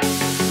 Música